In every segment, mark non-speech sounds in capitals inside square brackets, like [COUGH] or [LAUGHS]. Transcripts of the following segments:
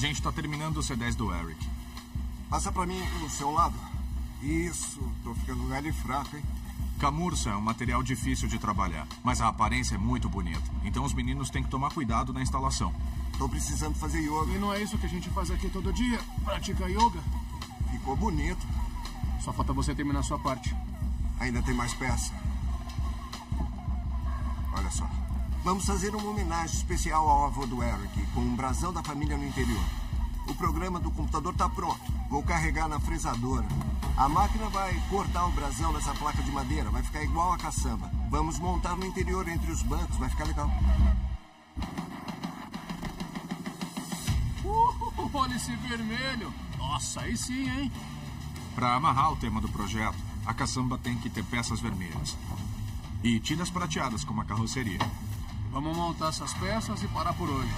gente tá terminando o C10 do Eric. Passa pra mim pro seu lado. Isso, tô ficando velho e fraco, hein? Camurça é um material difícil de trabalhar, mas a aparência é muito bonita. Então os meninos têm que tomar cuidado na instalação. Tô precisando fazer yoga. E não é isso que a gente faz aqui todo dia? Pratica yoga? Ficou bonito. Só falta você terminar a sua parte. Ainda tem mais peça. Olha só. Vamos fazer uma homenagem especial ao avô do Eric, com um brasão da família no interior. O programa do computador está pronto. Vou carregar na fresadora. A máquina vai cortar o brasão nessa placa de madeira. Vai ficar igual a caçamba. Vamos montar no interior entre os bancos. Vai ficar legal. Uh, olha esse vermelho. Nossa, aí sim, hein? Para amarrar o tema do projeto, a caçamba tem que ter peças vermelhas. E tilhas prateadas, como a carroceria. Vamos montar essas peças e parar por hoje.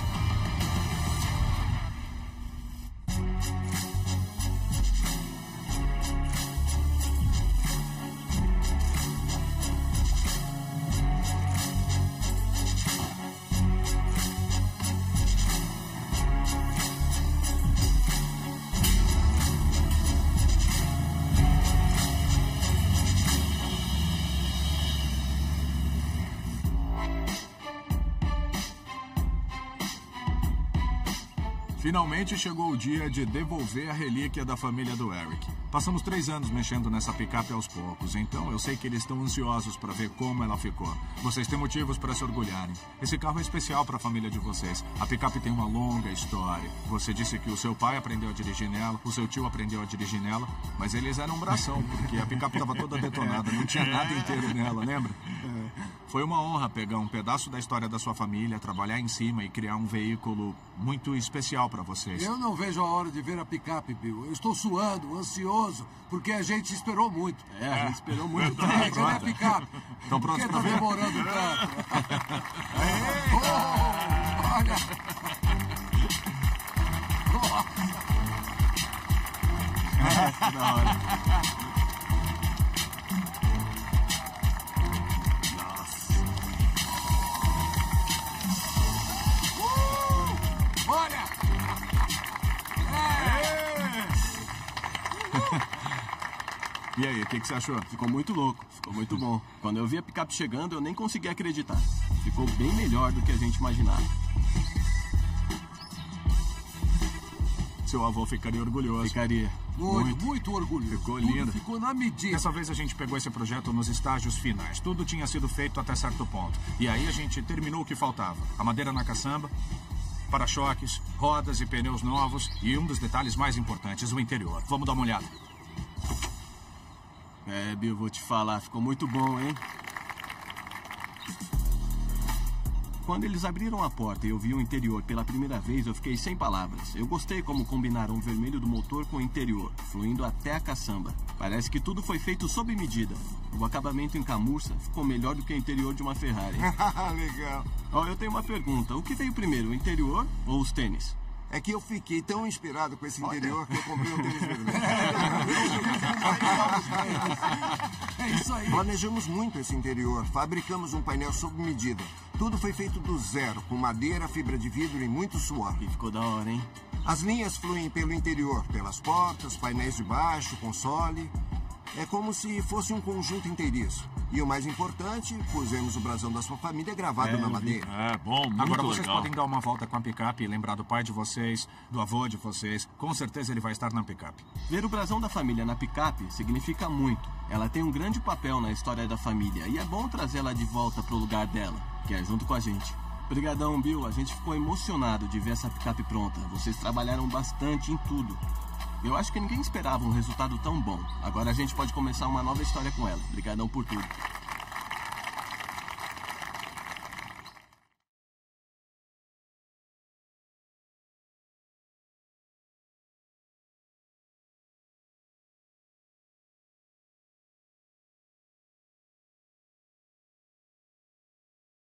Finalmente chegou o dia de devolver a relíquia da família do Eric. Passamos três anos mexendo nessa picape aos poucos, então eu sei que eles estão ansiosos para ver como ela ficou. Vocês têm motivos para se orgulharem. Esse carro é especial para a família de vocês. A picape tem uma longa história. Você disse que o seu pai aprendeu a dirigir nela, o seu tio aprendeu a dirigir nela, mas eles eram um bração, porque a picape estava toda detonada, não tinha nada inteiro nela, lembra? Foi uma honra pegar um pedaço da história da sua família, trabalhar em cima e criar um veículo muito especial para vocês. Eu não vejo a hora de ver a picape, Bill. Eu estou suando, ansioso, porque a gente esperou muito. É, a gente esperou muito. [LAUGHS] É, cadê a picape? Estão Por prontos que para tá ver? demorando tanto? Oh, olha! Da hora. E aí, o que, que você achou? Ficou muito louco, ficou muito bom. Quando eu vi a picape chegando, eu nem consegui acreditar. Ficou bem melhor do que a gente imaginava. Seu avô ficaria orgulhoso. Ficaria. Muito, muito, orgulhoso. Ficou Tudo lindo. Ficou na medida. Dessa vez a gente pegou esse projeto nos estágios finais. Tudo tinha sido feito até certo ponto. E aí a gente terminou o que faltava: a madeira na caçamba, para-choques, rodas e pneus novos e um dos detalhes mais importantes, o interior. Vamos dar uma olhada. É, Bill, vou te falar, ficou muito bom, hein? Quando eles abriram a porta e eu vi o interior pela primeira vez, eu fiquei sem palavras. Eu gostei como combinaram o vermelho do motor com o interior, fluindo até a caçamba. Parece que tudo foi feito sob medida. O acabamento em camurça ficou melhor do que o interior de uma Ferrari. [LAUGHS] Legal. Ó, eu tenho uma pergunta. O que veio primeiro, o interior ou os tênis? É que eu fiquei tão inspirado com esse interior que eu comprei um tênis [LAUGHS] vermelho. É isso aí. Planejamos muito esse interior. Fabricamos um painel sob medida. Tudo foi feito do zero, com madeira, fibra de vidro e muito suor. E ficou da hora, hein? As linhas fluem pelo interior, pelas portas, painéis de baixo, console. É como se fosse um conjunto inteiriço. E o mais importante, pusemos o brasão da sua família gravado na madeira. É, bom, muito Agora vocês legal. podem dar uma volta com a picape e lembrar do pai de vocês, do avô de vocês. Com certeza ele vai estar na picape. Ver o brasão da família na picape significa muito. Ela tem um grande papel na história da família e é bom trazê-la de volta pro lugar dela, que é junto com a gente. Obrigadão, Bill. A gente ficou emocionado de ver essa picape pronta. Vocês trabalharam bastante em tudo. Eu acho que ninguém esperava um resultado tão bom. Agora a gente pode começar uma nova história com ela. Obrigadão por tudo.